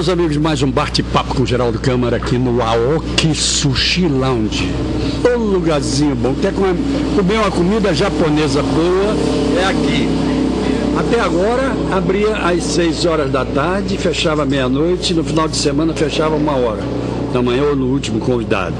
meus amigos, mais um bate-papo com Geraldo Câmara aqui no Aoki Sushi Lounge. Um lugarzinho bom. Quer comer uma comida japonesa boa? É aqui. Até agora abria às 6 horas da tarde, fechava meia-noite, no final de semana fechava uma hora da manhã ou no último convidado.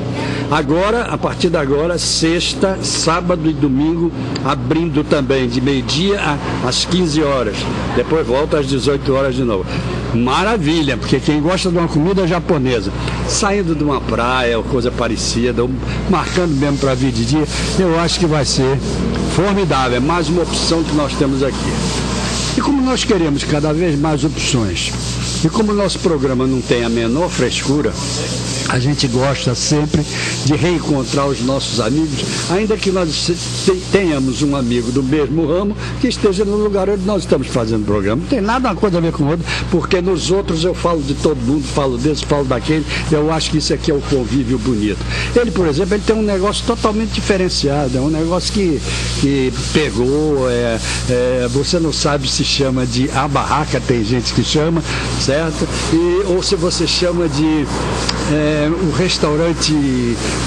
Agora, a partir de agora, sexta, sábado e domingo, abrindo também de meio-dia às 15 horas. Depois volta às 18 horas de novo. Maravilha, porque quem gosta de uma comida japonesa, saindo de uma praia ou coisa parecida, ou marcando mesmo para vir de dia, eu acho que vai ser formidável. É mais uma opção que nós temos aqui. E como nós queremos cada vez mais opções, e como o nosso programa não tem a menor frescura, a gente gosta sempre de reencontrar os nossos amigos, ainda que nós tenhamos um amigo do mesmo ramo que esteja no lugar onde nós estamos fazendo o programa. Não tem nada uma coisa a ver com outra, porque nos outros eu falo de todo mundo, falo desse, falo daquele. Eu acho que isso aqui é o convívio bonito. Ele, por exemplo, ele tem um negócio totalmente diferenciado, é um negócio que, que pegou, é, é, você não sabe se chama de a barraca, tem gente que chama, certo? E, ou se você chama de é, o restaurante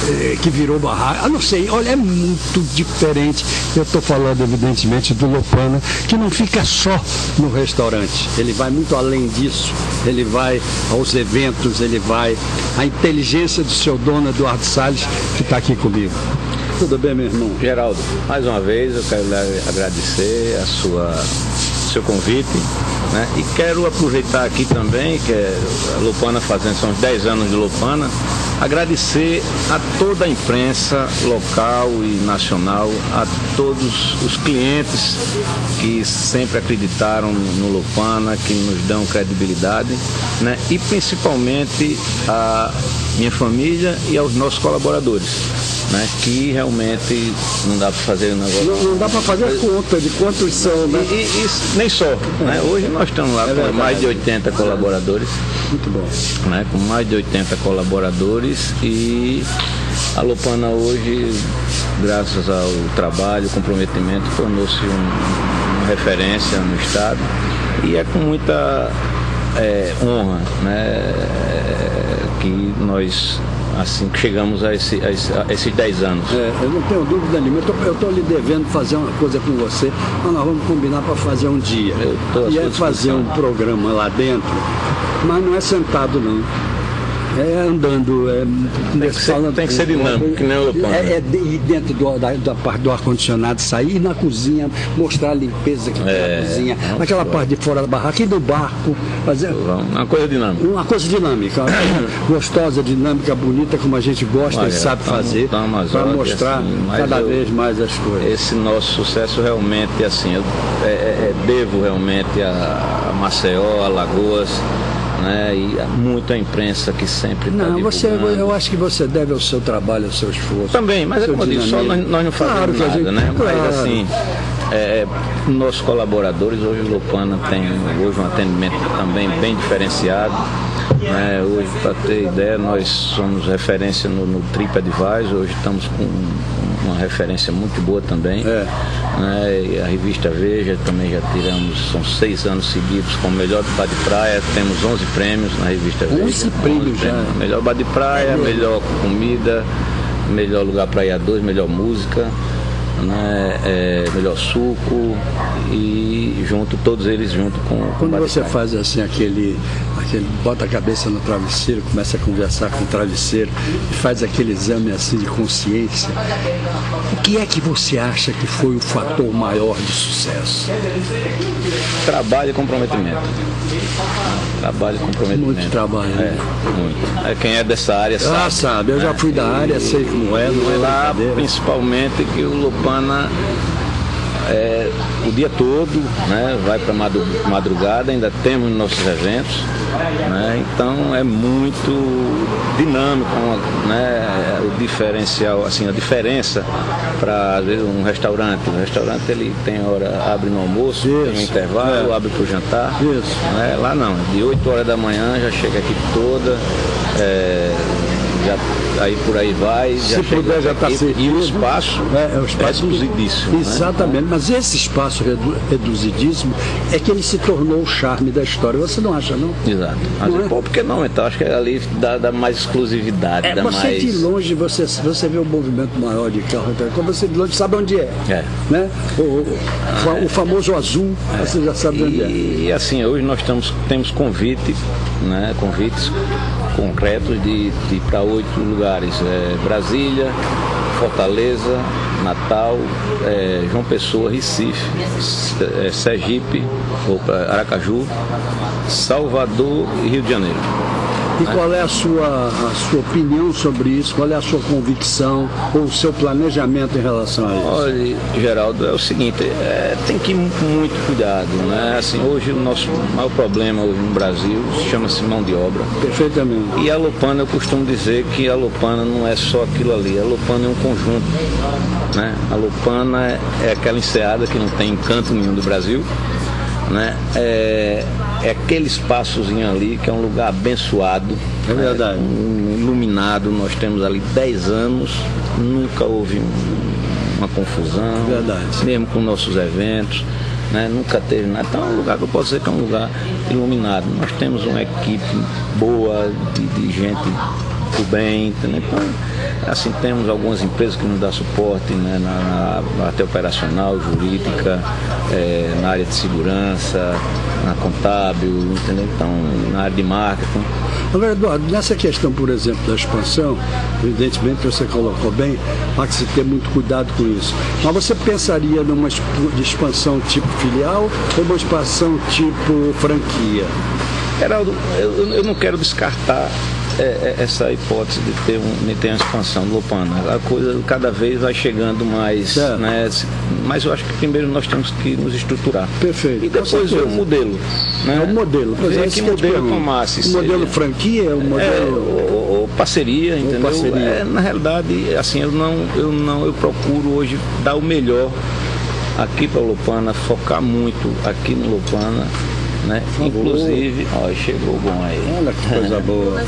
é, que virou barraca. Não sei, olha, é muito diferente. Eu estou falando, evidentemente, do Lopana, que não fica só no restaurante. Ele vai muito além disso. Ele vai aos eventos, ele vai. A inteligência do seu dono, Eduardo Salles, que está aqui comigo. Tudo bem, meu irmão? Geraldo, mais uma vez eu quero agradecer a sua seu convite né? E quero aproveitar aqui também, que é a Lupana fazendo, são 10 anos de Lupana, agradecer a toda a imprensa local e nacional, a todos os clientes que sempre acreditaram no Lupana, que nos dão credibilidade, né? e principalmente a minha família e aos nossos colaboradores né? Que realmente não dá para fazer o negócio. Não, não dá para fazer conta de quantos são, né? E, e, e nem só. Né? Hoje nós estamos lá é com mais de 80 colaboradores. Muito bom. Né? Com mais de 80 colaboradores e a Lopana hoje, graças ao trabalho, comprometimento, tornou-se um, uma referência no estado e é com muita é, honra né, que nós assim que chegamos a, esse, a, esse, a esses 10 anos. É, eu não tenho dúvida nenhuma. Eu estou lhe devendo fazer uma coisa com você, mas nós vamos combinar para fazer um dia. e é fazer um programa lá dentro, mas não é sentado não é andando. É, tem, que ser, tem que ser dinâmico, que nem o É, é de, dentro do, da, da, parte do ar-condicionado, sair na cozinha, mostrar a limpeza que é, na cozinha, naquela parte de fora da barraca e no barco. Fazer, uma coisa dinâmica. Uma coisa dinâmica, gostosa, dinâmica, bonita, como a gente gosta Olha, e sabe tamo, fazer, para mostrar assim, cada eu, vez mais as coisas. Esse nosso sucesso realmente, assim, eu é, é, é devo realmente a, a Maceió, a Lagoas, né? E muita imprensa que sempre está Não, você, eu acho que você deve ao seu trabalho, ao seu esforço. Também, mas é como eu disse, só nós, nós não fazemos claro nada, gente, né? Claro. Mas assim, é, nossos colaboradores, hoje o Lopana tem hoje um atendimento também bem diferenciado. Né? Hoje, para ter ideia, nós somos referência no, no TripAdvisor, hoje estamos com uma referência muito boa também. É. Né? a revista Veja também já tiramos, são seis anos seguidos como melhor bar de praia, temos 11 prêmios na revista Veja. 11 prêmios já. Melhor bar de praia, é melhor comida, melhor lugar para ir a dois, melhor música né, é, melhor suco e junto, todos eles junto com. Quando com você faz assim aquele, aquele. bota a cabeça no travesseiro, começa a conversar com o travesseiro e faz aquele exame assim de consciência, o que é que você acha que foi o fator maior de sucesso? Trabalho e comprometimento. Trabalho e comprometimento. Muito trabalho. É, né? muito. É, quem é dessa área sabe. Ah, sabe, eu já fui da área, sei como é, não é lá, principalmente que o Lupana é, o dia todo, né, vai para madrugada, ainda temos nossos eventos, né, então é muito dinâmico, né, o diferencial, assim, a diferença para às vezes um restaurante, o restaurante ele tem hora, abre no almoço, Isso. tem um intervalo, é. abre para o jantar, Isso. Né, lá não, de 8 horas da manhã já chega aqui toda, é, já, aí por aí vai. Se puder já está servido. E o espaço é, é o espaço reduzidíssimo. Né? Exatamente, né? mas esse espaço redu, reduzidíssimo é que ele se tornou o charme da história. Você não acha, não? Exato. Mas não é? por que não? Então acho que ali dá, dá mais exclusividade. É, dá você mais... de longe, você, você vê o movimento maior de carro, então, quando você de longe sabe onde é. é. Né? O, o, o, famoso azul, é. você já sabe onde é. E assim, hoje nós estamos, temos convite, né? convites concretos de, de para oito lugares. É, Brasília, Fortaleza, Natal, é, João Pessoa, Recife, é, Sergipe, Aracaju, Salvador e Rio de Janeiro. E qual é a sua, a sua opinião sobre isso? Qual é a sua convicção ou o seu planejamento em relação a isso? Olha, Geraldo, é o seguinte, é, tem que ir com muito cuidado, né? Assim, hoje o nosso maior problema hoje no Brasil chama-se mão de obra. Perfeitamente. E a Lopana, eu costumo dizer que a Lopana não é só aquilo ali, a Lopana é um conjunto. Né? A Lopana é, é aquela enseada que não tem canto nenhum do Brasil. Né? É, é aquele espaçozinho ali que é um lugar abençoado. É verdade. Né? iluminado, nós temos ali 10 anos, nunca houve uma confusão. É verdade. Mesmo com nossos eventos. Né? Nunca teve nada. Então é um lugar que eu posso dizer que é um lugar iluminado. Nós temos uma equipe boa de, de gente do bem, entendeu? Então, assim, temos algumas empresas que nos dão suporte né, na, na parte operacional, jurídica, é, na área de segurança, na contábil, entendeu? Então, na área de marketing. Agora, Eduardo, nessa questão, por exemplo, da expansão, evidentemente você colocou bem, há que se ter muito cuidado com isso. Mas você pensaria numa expansão tipo filial ou uma expansão tipo franquia? Geraldo, eu, eu não quero descartar é, é, essa hipótese de ter, um, de ter uma expansão do Lopana. A coisa cada vez vai chegando mais. É. Né? Mas eu acho que primeiro nós temos que nos estruturar. Perfeito. E depois ver o modelo. Né? É o modelo. Ver é que modelo tomasse. O modelo franquia, o modelo. É, ou, ou parceria, entendeu? Parceria. É, na realidade, assim, eu não, eu não, eu procuro hoje dar o melhor aqui para o Lopana, focar muito aqui no Lopana né? Inclusive, ó, chegou bom aí. Olha que coisa boa.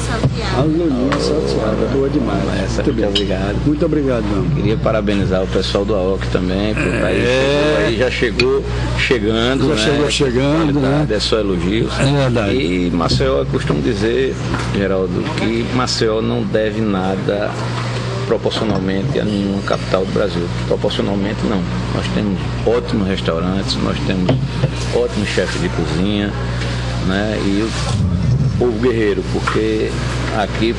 Aluninha oh, salteada, boa demais. Essa, muito, muito obrigado. Muito obrigado, meu. Queria parabenizar o pessoal do AOC também, por é. aí, chegou aí, já chegou chegando. Já né? chegou chegando, né? É só elogios. É verdade. E Maceió, eu costumo dizer, Geraldo, que Maceió não deve nada proporcionalmente a nenhuma capital do Brasil. Proporcionalmente não. Nós temos ótimos restaurantes, nós temos ótimos chefes de cozinha, né? E o povo guerreiro, porque aqui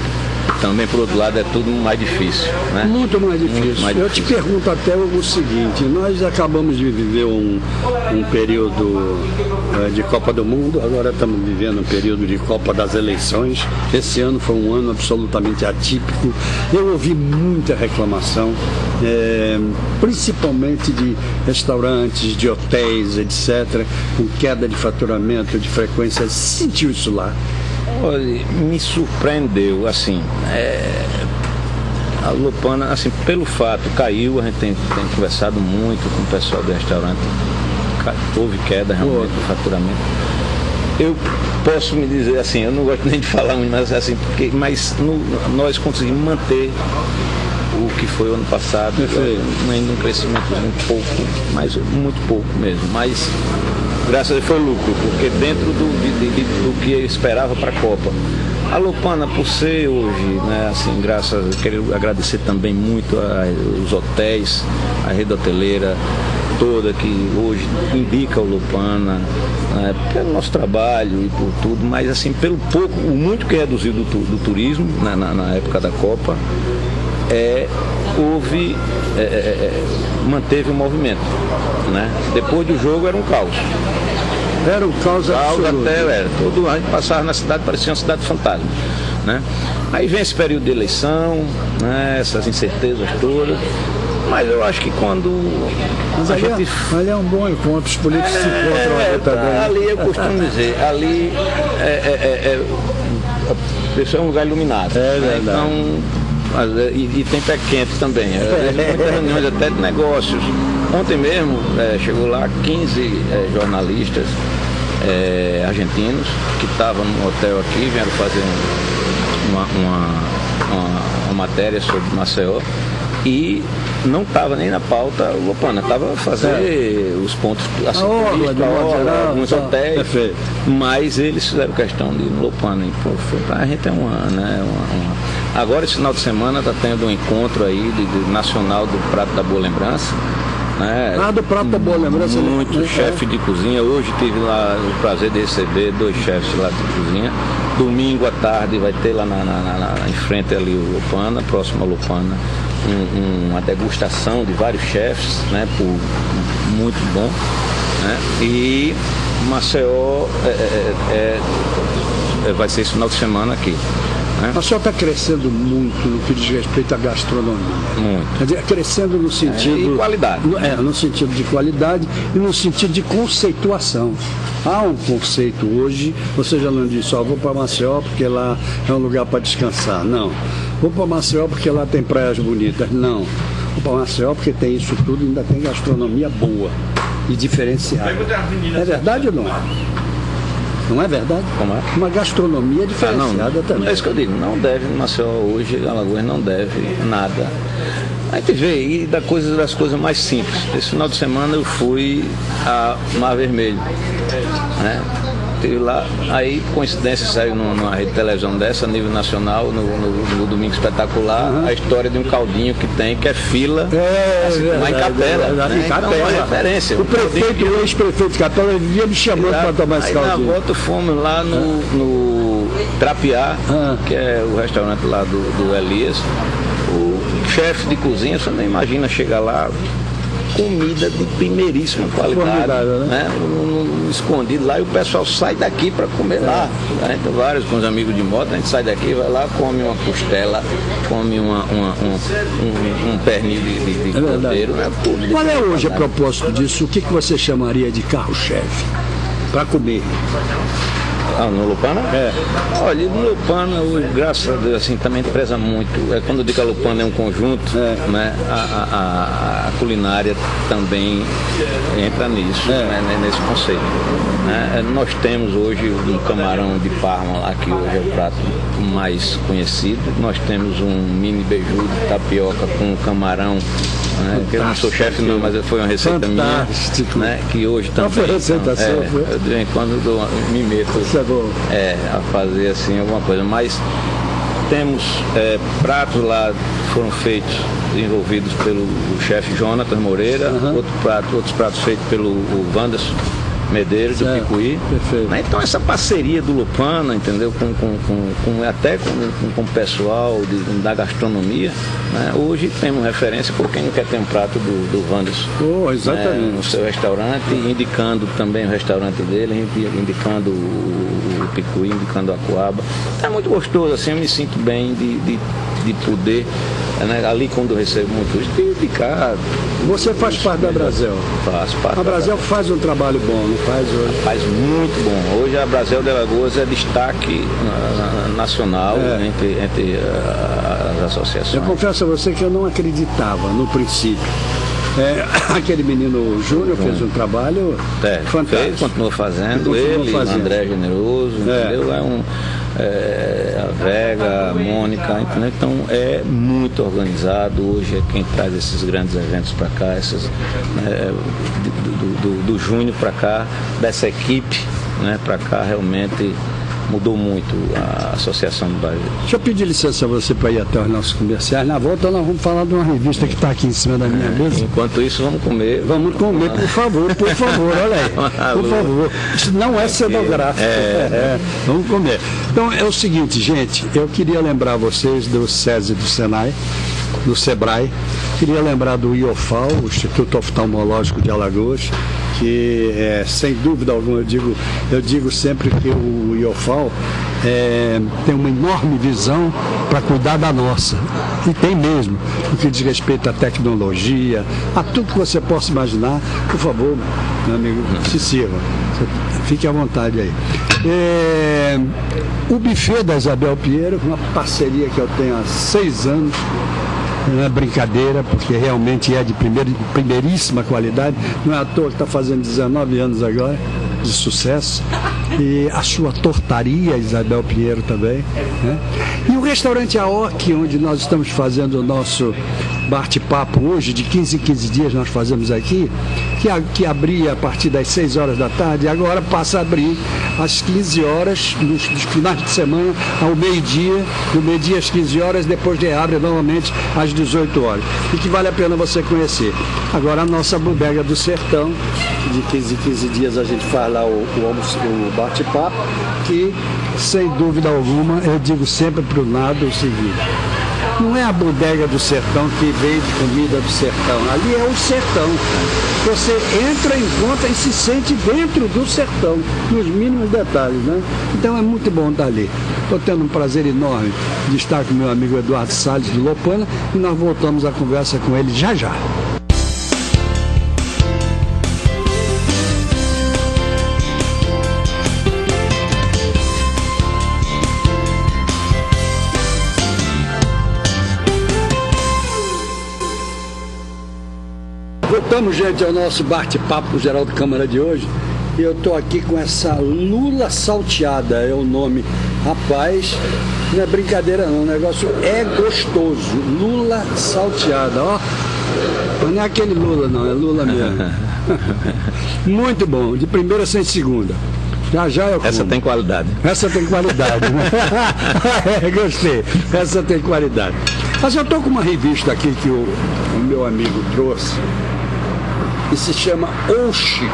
também por outro lado é tudo mais difícil. Né? Muito mais difícil. Muito mais Eu te pergunto até o seguinte, nós acabamos de viver um, um período uh, de Copa do Mundo, agora estamos vivendo um período de Copa das Eleições. Esse ano foi um ano absolutamente atípico. Eu ouvi muita reclamação, é, principalmente de restaurantes, de hotéis, etc., com queda de faturamento, de frequência. Sentiu isso lá? Olha, me surpreendeu, assim, é, a Lupana, assim, pelo fato, caiu, a gente tem, tem conversado muito com o pessoal do restaurante, houve queda realmente do faturamento. Eu posso me dizer assim, eu não gosto nem de falar muito, mas assim, porque, mas no, nós conseguimos manter o que foi o ano passado, ainda um crescimento um pouco, mas muito pouco mesmo, mas graças a Deus foi lucro, porque dentro do, de, de, do que eu esperava para a Copa. A Lupana, por ser hoje, né, assim, graças, quero agradecer também muito aos hotéis, a rede hoteleira toda que hoje indica o Lupana, né, pelo nosso trabalho e por tudo, mas assim, pelo pouco, o muito que reduziu do, do turismo né, na, na época da Copa, é, houve, é, é, é, manteve o movimento. Né? Depois do jogo era um caos. Era um caos, caos até, era. Todo ano passava na cidade, parecia uma cidade fantasma. Né? Aí vem esse período de eleição, né? essas incertezas todas. Mas eu acho que quando. Mas ali, gente... é, ali é um bom encontro, os políticos é, se encontram é, também. Ali eu costumo dizer, ali é, é, é, é, é um lugar iluminado. É né? Então, mas, é, e, e, tem pé quente também. É, muitas reuniões até de negócios. Ontem mesmo é, chegou lá 15 é, jornalistas é, argentinos que estavam no hotel aqui, vieram fazer uma, uma, uma matéria sobre Maceió e não estava nem na pauta o Lopana, estava fazer é. os pontos assim, a orla, orla, alguns tá. hotéis, Perfeito. mas eles fizeram questão de ir no Lopana. E, pô, foi pra a gente é uma, né, uma, uma... Agora esse final de semana está tendo um encontro aí de, de, nacional do Prato da Boa Lembrança. Né? Ah, do Prato da Boa Lembrança. Né? Muito né? chefe de cozinha. Hoje tive lá o prazer de receber dois chefes lá de cozinha. Domingo à tarde vai ter lá na, na, na em frente ali o Lupana, próximo a Lupana, um, uma degustação de vários chefes, né? Por, muito bom. Né? E Maceió é, é, é, vai ser esse final de semana aqui. Né? Maceió está crescendo muito no que diz respeito à gastronomia. Muito. Quer dizer, crescendo no sentido. É, e qualidade. No, é, no sentido de qualidade e no sentido de conceituação. Há um conceito hoje, você já não disse, ó, vou para Maceió porque lá é um lugar para descansar. Não. Vou para Maceió porque lá tem praias bonitas. Não. Vou para Maceió porque tem isso tudo e ainda tem gastronomia boa e diferenciada. É verdade ou não é? Não é verdade? Como é? Uma gastronomia diferenciada ah, não, também. É isso que eu digo, não deve, Maceió hoje, Alagoas não deve nada. A gente vê aí da coisa, das coisas mais simples. Esse final de semana eu fui a Mar Vermelho. Né? Estive lá, aí coincidência saiu numa rede de televisão dessa, a nível nacional, no, no, no Domingo Espetacular, uhum. a história de um caldinho que tem, que é fila, é, assim, é, lá em Capela. É, né? Em Capela. Então, é referência. O prefeito, o ex-prefeito de Capela, vivia me chamando para tomar esse caldinho. Aí na volta fomos lá no, no Trapiá, uhum. que é o restaurante lá do, do Elias. O chefe de cozinha, você não imagina chegar lá, comida de primeiríssima qualidade, né? né? Um, um, escondido lá e o pessoal sai daqui para comer é. lá. A gente, vários com os amigos de moto, a gente sai daqui, vai lá, come uma costela, come uma, uma um, um, um pernil de, de, de é cordeiro, né? Tudo Qual é hoje a propósito disso? O que, que você chamaria de carro-chefe para comer? Ah, no Lupana? É. Olha, no Lupana, graças a Deus, assim, também preza muito. É, quando eu digo a Lupana é um conjunto, é. né, a, a, a, culinária também entra nisso, é. né, nesse conceito. Né? É, nós temos hoje um camarão de Parma lá, que hoje é o prato mais conhecido. Nós temos um mini beiju de tapioca com camarão né? eu não sou chefe não, mas foi uma receita minha, né? Que hoje também. Não foi receita então, sua, é, foi? De vez em quando dou, me meto é, é, a fazer assim alguma coisa. Mas temos é, pratos lá foram feitos, envolvidos pelo chefe Jonathan Moreira, uhum. outro prato, outros pratos feitos pelo Wanderson Medeiros, certo, do Picuí. Né? Então essa parceria do Lupana, entendeu? Com, com, com, com até com, com, o pessoal de, da gastronomia, né? hoje temos referência por quem quer ter um prato do, do Wanderson. Oh, exatamente. Né? No seu restaurante, indicando também o restaurante dele, indicando o, o Picuí, indicando a Coaba. É muito gostoso, assim, eu me sinto bem de, de, de poder né? ali quando eu recebo muito isso, de. Você faz parte da Brasil? Faz parte. A Brasil faz um trabalho bom, não faz hoje? Faz muito bom. Hoje a Brasil de Alagoas é destaque nacional é. entre, entre uh, as associações. Eu confesso a você que eu não acreditava no princípio. É, aquele menino Júnior fez um trabalho é, fantástico. Fez, continuou fazendo, ele, fazendo. André Generoso, é. entendeu? É um é, a Vega, a Mônica, entendeu? Então é muito organizado. Hoje é quem traz esses grandes eventos para cá, esses, né, do, do, do Júnior para cá, dessa equipe né, para cá realmente mudou muito a Associação do Brasil. Deixa eu pedir licença a você para ir até os nossos comerciais. Na volta nós vamos falar de uma revista que está aqui em cima da minha mesa. Enquanto isso, vamos comer. Vamos comer, por favor, por favor, olha aí. Por favor. Isso não é cenográfico. É. É, vamos comer. Então é o seguinte, gente, eu queria lembrar vocês do SESI do Senai do SEBRAE. Queria lembrar do IOFAL, o Instituto Oftalmológico de Alagoas, que é, sem dúvida alguma eu digo, eu digo sempre que o IOFAL é, tem uma enorme visão para cuidar da nossa. E tem mesmo, no que diz respeito à tecnologia, a tudo que você possa imaginar, por favor, meu amigo, se sirva. Fique à vontade aí. É, o buffet da Isabel Pinheiro, uma parceria que eu tenho há seis anos, não é brincadeira, porque realmente é de primeir, primeiríssima qualidade. Não é à toa que está fazendo 19 anos agora de sucesso. e a sua tortaria, Isabel Pinheiro também. Né? E o restaurante Aoki, onde nós estamos fazendo o nosso bate-papo hoje, de 15 em 15 dias nós fazemos aqui, que, que abria a partir das 6 horas da tarde, agora passa a abrir às 15 horas, nos, nos finais de semana, ao meio-dia, do meio-dia às 15 horas, depois reabre novamente às 18 horas. E que vale a pena você conhecer. Agora a nossa bodega do sertão, de 15 em 15 dias a gente faz lá o, o, o bate-papo, que sem dúvida alguma eu digo sempre para o nado o seguinte não é a bodega do sertão que vende comida do sertão. Ali é o sertão. Você entra, encontra e se sente dentro do sertão, nos mínimos detalhes, né? Então é muito bom estar ali. Estou tendo um prazer enorme de estar com meu amigo Eduardo Salles de Lopana e nós voltamos a conversa com ele já já. Voltamos, gente, ao nosso bate-papo com o Geraldo Câmara de hoje. E eu estou aqui com essa lula salteada, é o nome. Rapaz, não é brincadeira não, o negócio é gostoso. Lula salteada, ó. Mas não é aquele Lula não, é Lula mesmo. Muito bom, de primeira sem segunda. Já já eu como. Essa tem qualidade. Essa tem qualidade, né? é, gostei. Essa tem qualidade. Mas eu estou com uma revista aqui que o, o meu amigo trouxe se chama Oxi.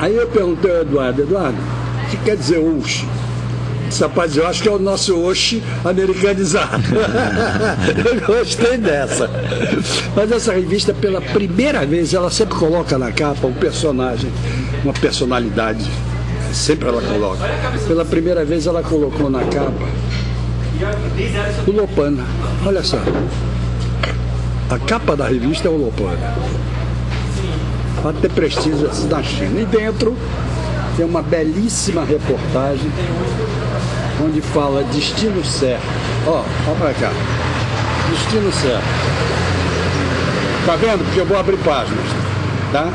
Aí eu perguntei ao Eduardo, Eduardo, o que quer dizer Oxi? Esse rapaz, eu acho que é o nosso Oxi americanizado. eu gostei dessa. Mas essa revista, pela primeira vez, ela sempre coloca na capa um personagem, uma personalidade. Sempre ela coloca. Pela primeira vez ela colocou na capa o Lopana. Olha só. A capa da revista é o Lopana. Para ter prestígio da China. E dentro tem uma belíssima reportagem onde fala destino certo. Ó, ó pra cá. Destino certo. Tá vendo? Porque eu vou abrir páginas. Tá? Tá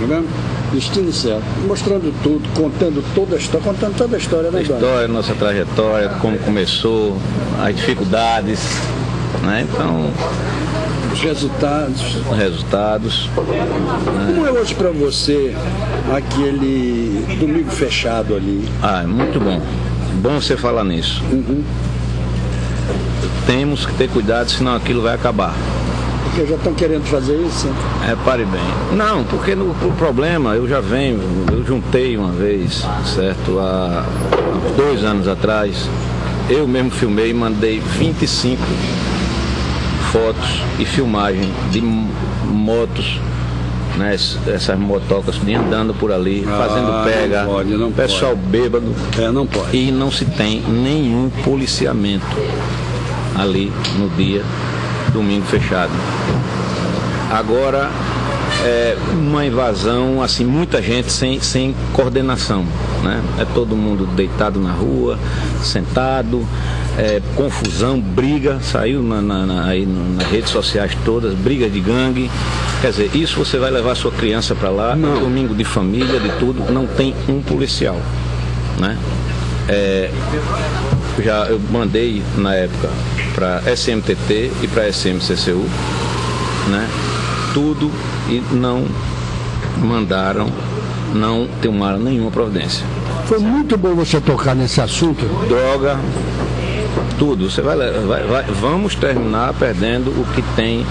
vendo? Destino certo. Mostrando tudo, contando toda a história, contando toda a história, né, A história, nossa trajetória, como começou, as dificuldades. Né? Então, os resultados. Resultados. Como é hoje para você aquele domingo fechado ali? Ah, é muito bom. Bom você falar nisso. Uhum. Temos que ter cuidado, senão aquilo vai acabar. Porque já estão querendo fazer isso? É, pare bem. Não, porque no, o problema, eu já venho, eu juntei uma vez, certo, há, há dois anos atrás, eu mesmo filmei e mandei 25 fotos e filmagem de motos, né, essas motocas andando por ali, Ah, fazendo pega, não pode, não pessoal bêbado. É, não pode. E não se tem nenhum policiamento ali no dia, domingo fechado. Agora, é uma invasão, assim, muita gente sem, sem coordenação. Né? É todo mundo deitado na rua, sentado, é, confusão, briga, saiu na, na, na, aí nas redes sociais todas, briga de gangue. Quer dizer, isso você vai levar sua criança para lá, Não. domingo de família, de tudo, não tem um policial. Né? É, já eu mandei na época para SMTT e para SMCCU, né? Tudo e não mandaram, não tomaram nenhuma providência. Foi muito bom você tocar nesse assunto. Droga, tudo. Você vai, vai, vai- vamos terminar perdendo o que tem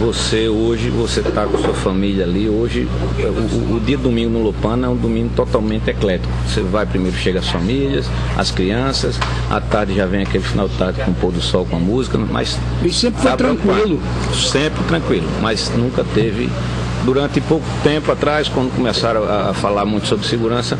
você hoje, você está com sua família ali. Hoje, o, o- dia domingo no Lupana é um domingo totalmente eclético. Você vai primeiro, chega as famílias, as crianças, à tarde já vem aquele final de tarde com o pôr do sol com a música, mas E sempre foi Tá tranquilo. Sempre tranquilo, mas nunca teve. Durante pouco tempo atrás, quando começaram a, a falar muito sobre segurança,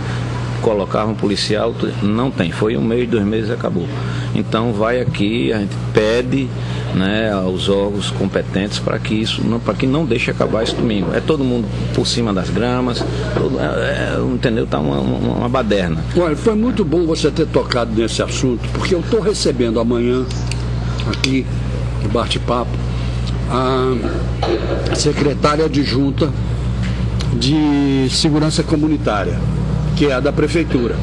colocavam policial, tu- não tem. Foi um mês, dois meses, acabou. Então vai aqui, a gente pede né, aos órgãos competentes para que isso para que não deixe acabar esse domingo. É todo mundo por cima das gramas, todo- é- é, entendeu? Tá uma, uma, uma baderna. Olha, foi muito bom você ter tocado nesse assunto, porque eu estou recebendo amanhã, aqui, no bate-papo, a secretária adjunta de segurança comunitária, que é a da prefeitura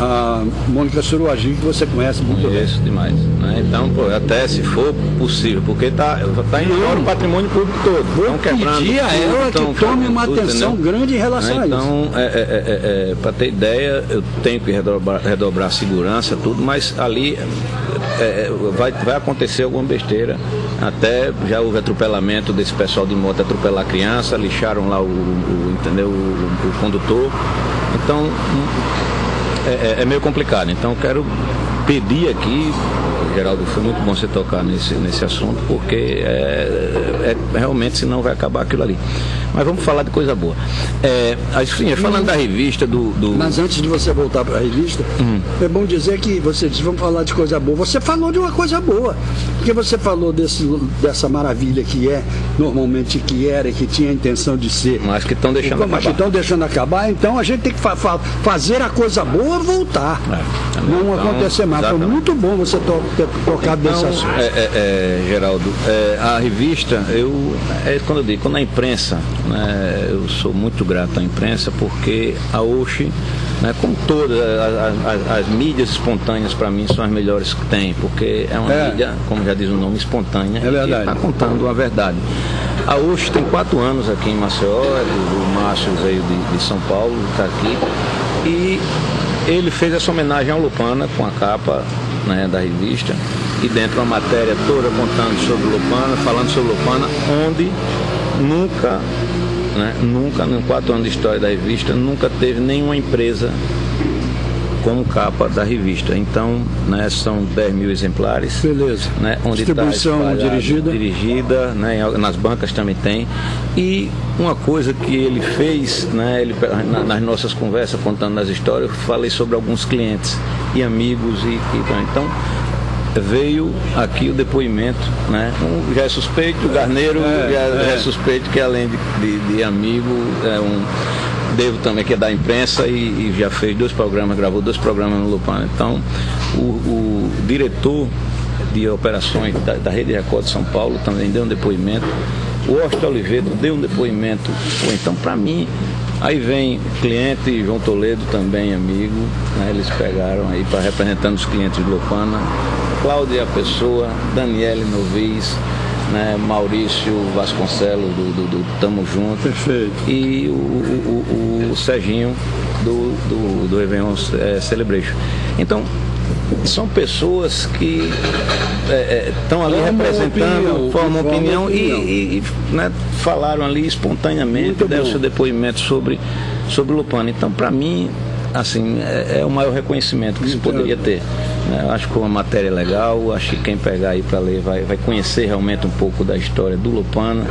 a Mônica Suruagi, que você conhece muito Conheço bem. demais. Né? Então, pô, até se for possível, porque está tá indo embora o patrimônio público todo. Estão quebrando. Pedir a ela que tome uma tudo, atenção entendeu? grande em relação né? a então, isso. Então, é, é, é, é para ter ideia, eu tenho que redobrar, redobrar a segurança, tudo, mas ali é, é, vai, vai acontecer alguma besteira. Até já houve atropelamento desse pessoal de moto atropelar criança, lixaram lá o, o entendeu, o, o condutor. Então, é, é, é meio complicado. Então, quero pedir aqui, Geraldo, foi muito bom você tocar nesse, nesse assunto, porque é, é, realmente senão vai acabar aquilo ali. Mas vamos falar de coisa boa. É, assim, falando da revista do, do, Mas antes de você voltar para a revista, hum. é bom dizer que você disse, vamos falar de coisa boa. Você falou de uma coisa boa. Porque você falou desse, dessa maravilha que é, normalmente que era e que tinha a intenção de ser. Mas que estão deixando acabar. Mas que estão deixando acabar, então a gente tem que fa fa fazer a coisa boa voltar. É, não então, acontecer mais. Foi muito bom você to ter tocado então, nesse assunto. É, é, é Geraldo, é, a revista, eu, é quando eu digo, quando a imprensa né, eu sou muito grato à imprensa porque a Oxi, né, como todas as, as, as mídias espontâneas para mim são as melhores que tem, porque é uma é. mídia, como já diz o nome, espontânea é e está contando a verdade. A Oxi tem quatro anos aqui em Maceió, é do Márcio veio de, de São Paulo, está aqui, e ele fez essa homenagem ao Lupana com a capa né, da revista e dentro uma matéria toda contando sobre Lupana, falando sobre Lupana, onde nunca né? Nunca, em quatro anos de história da revista, nunca teve nenhuma empresa como capa da revista. Então, né, são 10 mil exemplares. Beleza. Né, onde tá Distribuição tá dirigida. Dirigida, né, nas bancas também tem. E uma coisa que ele fez, né, ele, nas nossas conversas, contando as histórias, eu falei sobre alguns clientes e amigos. e, e Então, veio aqui o depoimento, né? Um já é suspeito, o Garneiro é, já, é. já, é. suspeito que além de, de, de, amigo, é um devo também que é da imprensa e, e, já fez dois programas, gravou dois programas no Lupano. Então, o, o diretor de operações da, da Rede Record de São Paulo também deu um depoimento. O Austin Oliveira deu um depoimento. Pô, então, para mim, Aí vem cliente, João Toledo também, amigo, né? eles pegaram aí para representando os clientes do Lopana, Cláudia Pessoa, Daniele Novis, né, Maurício Vasconcelos do, do, do, Tamo Junto. Perfeito. E o, o, o, o Serginho do, do, do Réveillon é, Celebration. Então, são pessoas que estão é, é ali formam representando, opinião, formam opinião, opinião, e, e né, falaram ali espontaneamente, deram seu depoimento sobre, sobre Lupano. Então, para mim, assim, é, é, o maior reconhecimento que se poderia ter. Né? Acho que uma matéria legal, acho que quem pegar aí para ler vai, vai conhecer realmente um pouco da história do Lupana,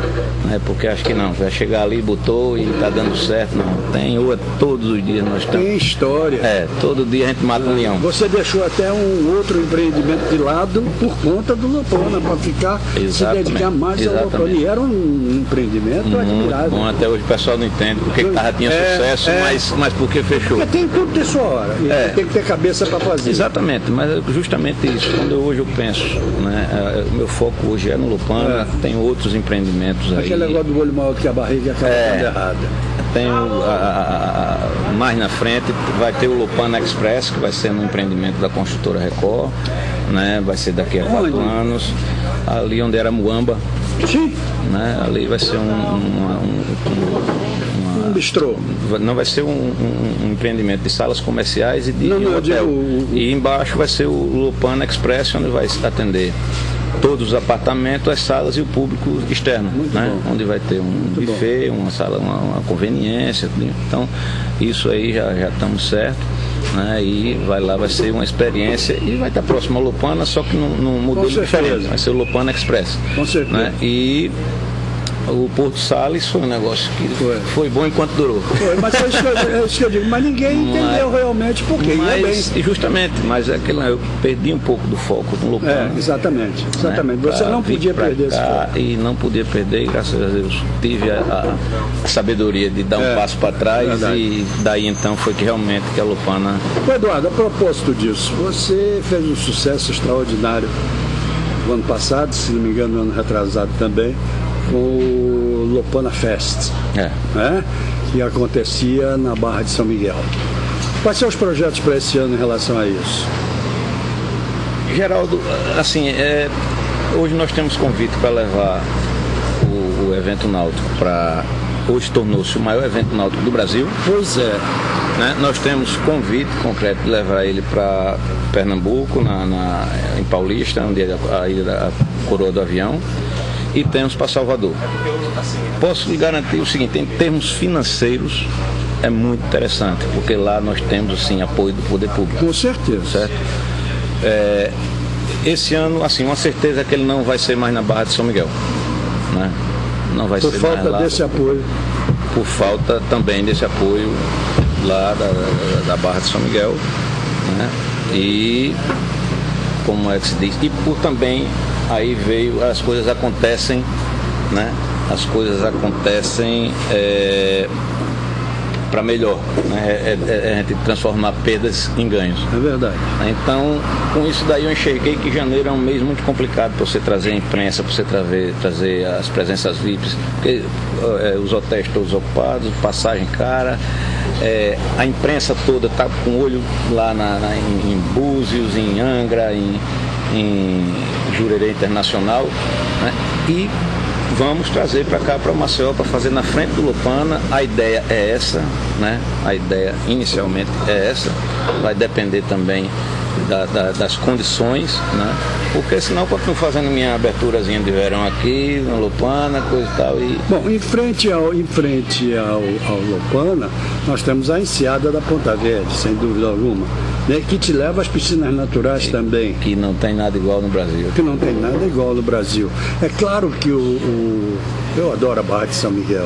né? porque acho que não, vai chegar ali, botou e está dando certo, não. Tem, ou é todos os dias nós estamos. Tem história. É, todo dia a gente mata um leão. Você deixou até um outro empreendimento de lado por conta do Lupana, para ficar Exatamente. se dedicar mais Exatamente. ao Lupana. E era um empreendimento Muito admirável. Bom, até hoje o pessoal não entende porque que tava, tinha é, sucesso, é, mas, mas porque fechou. Porque tem tudo ter sua hora. É. tem que ter cabeça para fazer. Exatamente, mas é justamente isso. Quando eu, hoje eu penso, né, é, o meu foco hoje é no Lupana, é. tem outros empreendimentos aí. Aquele negócio do olho maior que a barriga acaba é, errada. Tem o, a, a, mais na frente vai ter o Lupana Express, que vai ser no empreendimento da construtora Record, né? Vai ser daqui a quatro anos. Ali onde era Muamba. Sim. Né? Ali vai ser um, um, um um bistrô. Não vai ser um, um, um, empreendimento de salas comerciais e de não, não, hotel. o... E embaixo vai ser o Lupana Express, onde vai atender todos os apartamentos, as salas e o público externo, Muito né? Bom. Onde vai ter um Muito buffet, bom. uma sala, uma, uma, conveniência. Então, isso aí já, já estamos certo. Né? E vai lá, vai ser uma experiência e vai estar próximo ao Lupana, só que num, num modelo diferente. Vai ser o Lupana Express. Com certeza. Né? E o Porto Salles foi um negócio que foi, foi bom enquanto durou. Foi, mas é isso, que eu, é isso que eu digo, mas ninguém mas, entendeu realmente porque mas, bem. Justamente, mas é aquilo, eu perdi um pouco do foco no Lupano. É, exatamente, né? exatamente. Né? Você não podia perder esse foco. E não podia perder, e graças a Deus tive a, a, sabedoria de dar um é, passo para trás verdade. e daí então foi que realmente que a Lupana. Eduardo, a propósito disso, você fez um sucesso extraordinário no ano passado, se não me engano, no ano retrasado também com o Lopana Fest, É. né? que acontecia na Barra de São Miguel. Quais são os projetos para esse ano em relação a isso? Geraldo, assim, é, hoje nós temos convite para levar o, o evento náutico para. Hoje tornou-se o maior evento náutico do Brasil. Pois é, né? Nós temos convite concreto de levar ele para Pernambuco, na, na- em Paulista, onde é a ilha da Coroa do Avião, e temos para Salvador. Posso lhe garantir o seguinte, em termos financeiros, é muito interessante, porque lá nós temos assim, apoio do poder público com certeza. certo? É, esse ano, assim, uma certeza é que ele não vai ser mais na Barra de São Miguel, né? Não vai Por ser falta mais lá, desse apoio. por falta também desse apoio lá da, da- da Barra de São Miguel, né? E como é que se diz? E por também aí veio as coisas acontecem, né? As coisas acontecem para melhor, né? É, é- é a gente transformar perdas em ganhos. É verdade. Então, com isso daí eu enxerguei que janeiro é um mês muito complicado para você trazer a imprensa, para você trazer, trazer as presenças VIPs, porque eh, os hotéis todos ocupados, passagem cara, eh, a imprensa toda está com o olho lá na, na- em, em Búzios, em Angra, em, em Jurerê Internacional, né? e vamos trazer para cá, para Maceió, para fazer na frente do Lupana. A ideia é essa, né? A ideia inicialmente é essa. Vai depender também da- da- das condições, né? Porque senão eu continuo fazendo minha aberturazinha de verão aqui, na Lupana, coisa e tal. E Bom, em frente ao, em frente ao, ao Lopana, nós temos a enseada da Ponta Verde, sem dúvida alguma, né, que te leva às piscinas naturais também, que não tem nada igual no Brasil. que não tem nada igual no Brasil. É claro que o, o- eu adoro a Barra de São Miguel.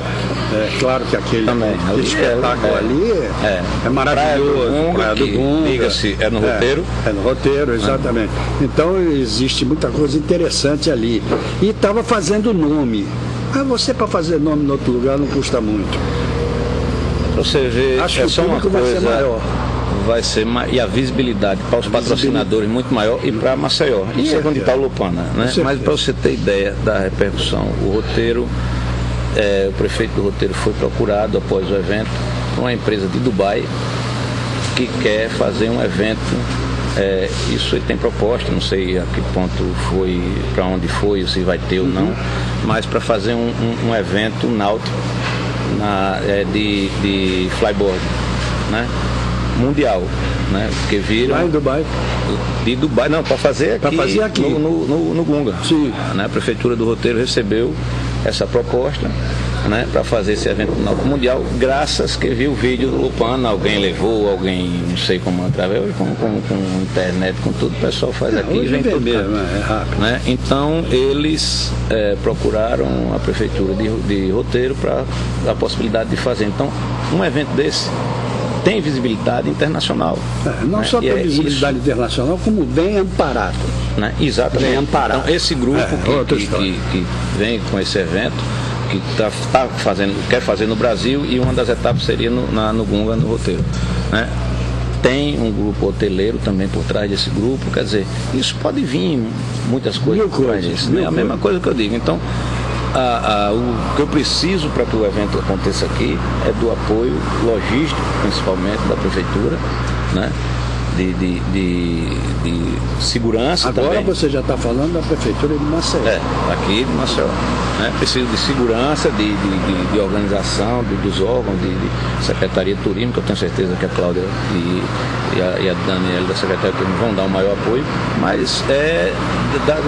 É claro que aquele Também, ali é- espetáculo é- ali é, é. é maravilhoso. Praia do Gunga, diga-se, é no roteiro. É no roteiro, exatamente. Então existe muita coisa interessante ali. E estava fazendo nome. Ah, você para fazer nome em outro lugar não custa muito. Você ver, Acho é que o só uma público vai coisa. ser maior. Vai ser e a visibilidade para os patrocinadores muito maior e para Maceió. E certeza. onde está o Lupana, né? Mas para você ter ideia da repercussão, o roteiro, é, o prefeito do roteiro foi procurado após o evento por uma empresa de Dubai que quer fazer um evento. é, isso tem proposta, não sei a que ponto foi, para onde foi, se vai ter ou não, Uhum. mas para fazer um, um- um evento náutico na, é, de, de flyboard, né? Mundial, né? Porque viram Lá em Dubai. de Dubai, não, para fazer aqui, Pra fazer aqui. No, no, no- no Gunga. Sim. Né? A prefeitura do Roteiro recebeu essa proposta né, para fazer esse evento mundial, graças que viu o vídeo do Lupano, alguém levou, alguém, não sei como, através, com, com, com internet, com tudo, o pessoal faz aqui e Hoje vem vê todo mesmo, canto é rápido. né? Então eles eh, procuraram a prefeitura de, de roteiro para a possibilidade de fazer. Então um evento desse tem visibilidade internacional. É, não né? só E tem é visibilidade internacional, como bem amparado. né? Exatamente. Bem amparado. Então esse grupo É, que- que, que- que vem com esse evento que tá, tá fazendo, quer fazer no Brasil e uma das etapas seria no, na, no Gunga no roteiro. Né? Tem um grupo hoteleiro também por trás desse grupo, quer dizer, isso pode vir muitas coisas Mil coisas, disso. né? A mesma coisa que eu digo. Então, a- a- o que eu preciso para que o evento aconteça aqui é do apoio logístico, principalmente da prefeitura, né? De, de, de, de segurança Agora também. você já está falando da prefeitura de Maceió. É, aqui de Maceió. Né? Preciso de segurança, de, de, de- organização de- dos órgãos, de, Secretaria de Turismo, que eu tenho certeza que a Cláudia e, e a, e a Daniela da Secretaria de Turismo vão dar o maior apoio, mas é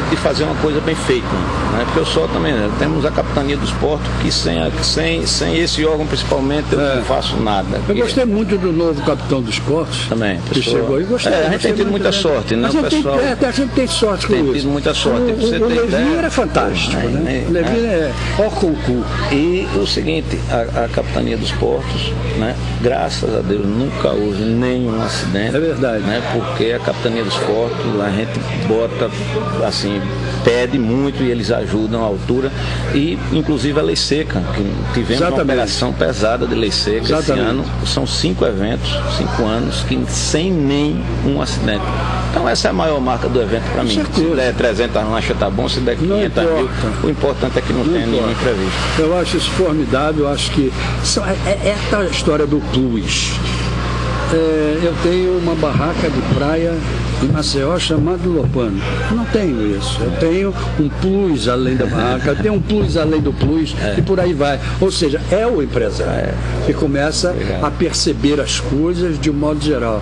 de, fazer uma coisa bem feita. Né? Porque eu só também, né? temos a Capitania dos Portos, que sem, a- sem, sem esse órgão principalmente eu É. não faço nada. Eu gostei muito do novo capitão dos portos. Também, Que pessoa- chegou e gostei. É, a gente gostei tem tido muita sorte, né? A gente, pessoal- tem, é, a gente tem sorte com Tem isso. tido muita sorte, O, você o, o Levi ideia. era fantástico, É, né? é, O Levi é ó concurso. E o seguinte, a, a capitania dos portos, né, graças a Deus nunca houve nenhum acidente. É verdade. Né, porque a capitania dos portos, a gente bota, assim, pede muito e eles ajudam à altura. E inclusive a lei seca, que tivemos Exatamente. uma operação pesada de lei seca esse Exatamente. ano. São cinco eventos, cinco anos, que sem um acidente. Então essa é a maior marca do evento para mim. certeza. Se der 300 lanchas tá bom, se der 500 Não mil, o importante é que não, Não tenha nenhum imprevisto. Eu acho isso formidável, eu acho que são- é, é essa a história do plus. É, eu tenho uma barraca de praia em Maceió chamada Lopano. Não tenho isso. Eu tenho um plus além da barraca, eu tenho um plus além do plus e por aí vai. Ou seja, é o empresário que começa Obrigado. a perceber as coisas de um modo geral.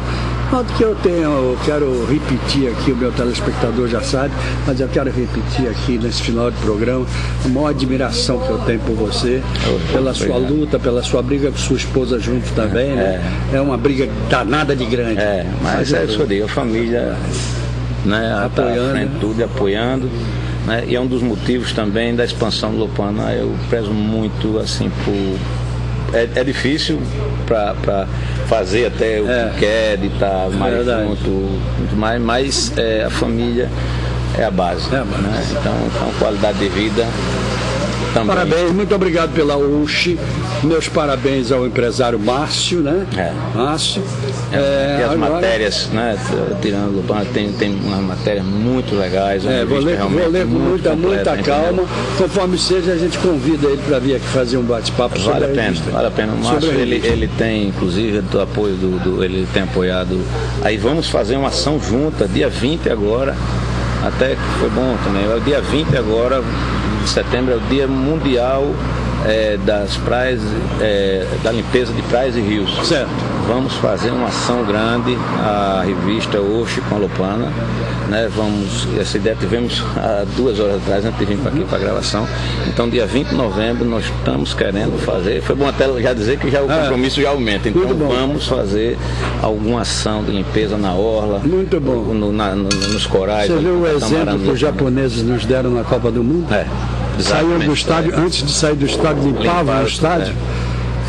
Modo que eu tenho, eu quero repetir aqui, o meu telespectador já sabe, mas eu quero repetir aqui nesse final de programa a maior admiração que eu tenho por você, pela sua luta, pela sua briga com sua esposa junto também, né? É uma briga danada de grande. É, mas é isso digo, a família né, tá Apoiando. de tudo, e apoiando. Né, e é um dos motivos também da expansão do Lopana. Eu prezo muito assim por. É, é difícil para fazer até o É. que quer, de estar mais verdade. junto, muito mais, mas é, a família é a base. É a base. Né? Então, então, qualidade de vida também. Parabéns, muito obrigado pela UXI. Meus parabéns ao empresário Márcio, né? É. Márcio. É, e as agora- matérias, né? Tirando o Lupano, tem, tem umas matérias muito legais. uma É, vou ler, vou ler com muita, muita entendeu? calma. Conforme seja, a gente convida ele para vir aqui fazer um bate-papo sobre Vale a a pena, revista. vale a pena. O Sobre Márcio, ele, ele tem, inclusive, do apoio do, do- Ele tem apoiado. Aí vamos fazer uma ação junta, dia 20 agora. Até que foi bom também. É o dia 20 agora, de setembro, é o dia mundial eh, das praias, eh, da limpeza de praias e rios. Certo. Vamos fazer uma ação grande, a revista Oxe com a Lopana. Né? Vamos, essa ideia tivemos há duas horas atrás, antes de vir para aqui para a gravação. Então, dia 20 de novembro, nós estamos querendo fazer. Foi bom até já dizer que já o Ah, compromisso já aumenta. Então, muito bom. vamos fazer alguma ação de limpeza na orla. Muito bom. no- na- no- nos corais. Você viu o exemplo que os japoneses nos deram na Copa do Mundo? É. Exatamente, do estádio, é. antes de sair do estádio, limpavam o estádio.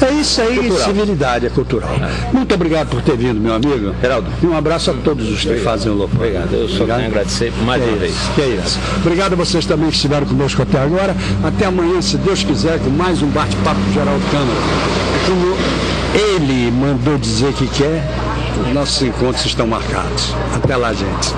É isso aí, Cultural. civilidade, é cultural. Muito obrigado por ter vindo, meu amigo. Geraldo. E um abraço a todos os que fazem o Lopão. Obrigado. Eu só tenho a agradecer mais Que uma é vez. isso, Que é isso. Obrigado a vocês também que estiveram conosco até agora. Até amanhã, se Deus quiser, com mais um bate-papo com Geraldo Câmara. Como ele mandou dizer que quer, os nossos encontros estão marcados. Até lá, gente.